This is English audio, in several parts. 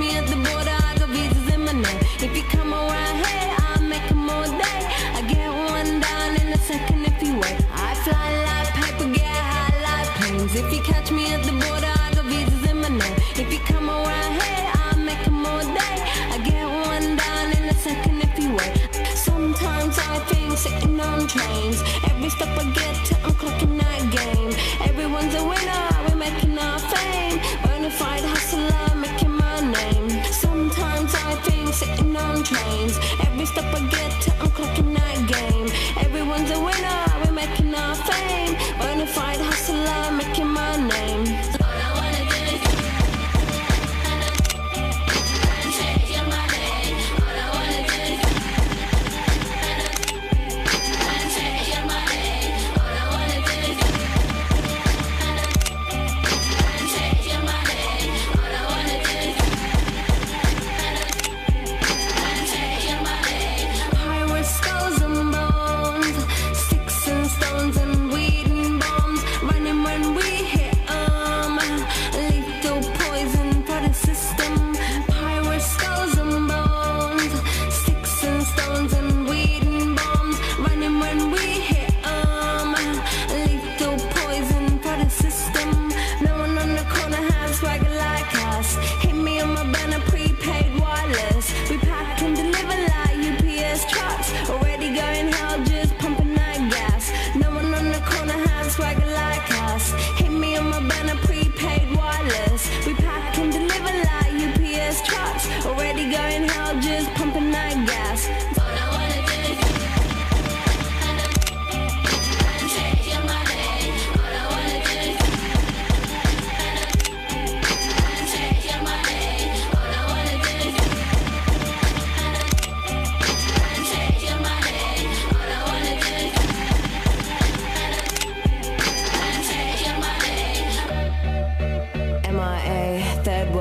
me at the border, I got visas in my name. If you come around here, I'll make 'em all day. I get one down in a second if you wait. I fly like paper, get high like planes. If you catch me at the border, I got visas in my name. If you come around here, I'll make 'em all day. I get one down in a second if you wait. Sometimes I think sitting on trains. Every step I get to, I'm clocking that game. Sitting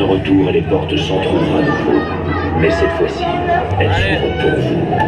De retour et les portes s'entrouvent à nouveau. Mais cette fois-ci, elles s'ouvrent pour vous.